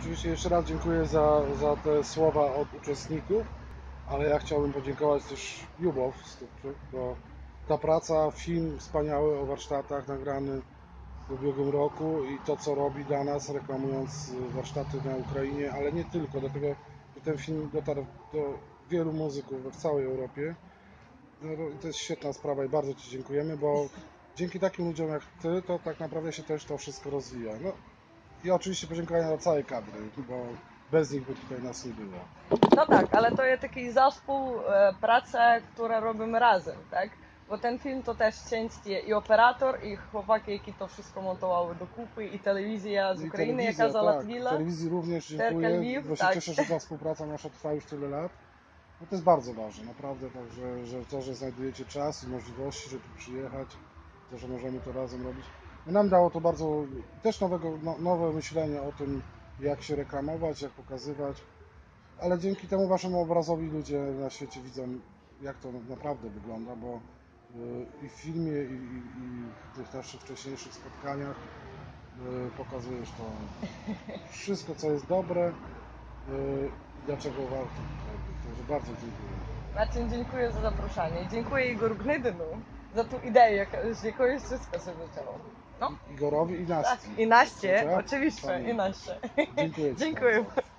oczywiście jeszcze raz dziękuję za, za te słowa od uczestników, ale ja chciałbym podziękować też Jubow bo ta praca, film wspaniały o warsztatach nagrany w ubiegłym roku i to co robi dla nas, reklamując warsztaty na Ukrainie, ale nie tylko, dlatego że ten film dotarł do wielu muzyków w całej Europie. No, to jest świetna sprawa i bardzo Ci dziękujemy, bo dzięki takim ludziom jak Ty, to tak naprawdę się też to wszystko rozwija. No, i oczywiście podziękowania dla całej kadry, bo bez nich by tutaj nas nie było. No tak, ale to jest taki zespół, e, prace, które robimy razem, tak? Bo ten film to też szczęście i operator, i chłopaki, jakie to wszystko montowały do kupy, i telewizja z Ukrainy, jaka załatwiła. Tak. Telewizji również dziękuję, Lviv, bo się tak. cieszę, że ta współpraca nasza trwa już tyle lat. No to jest bardzo ważne, naprawdę, także że to, że znajdujecie czas i możliwości, żeby tu przyjechać, to, że możemy to razem robić. Nam dało to bardzo, też nowego, no, nowe myślenie o tym, jak się reklamować, jak pokazywać, ale dzięki temu waszemu obrazowi ludzie na świecie widzą, jak to naprawdę wygląda, bo y, i w filmie, i, i, i w tych naszych wcześniejszych spotkaniach y, pokazujesz to wszystko, co jest dobre y, i dlaczego warto. Także bardzo dziękuję. Marcin, dziękuję za zaproszenie. Dziękuję Igor Gnydynu za tą ideę, z jakiej wszystko się zaczęło. No, Igorowi i tak, Nastii. i Naście, Tak? oczywiście, i. Naście. Dziękuję Dziękuję. bardzo.